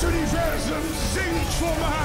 to these ransoms, sings for my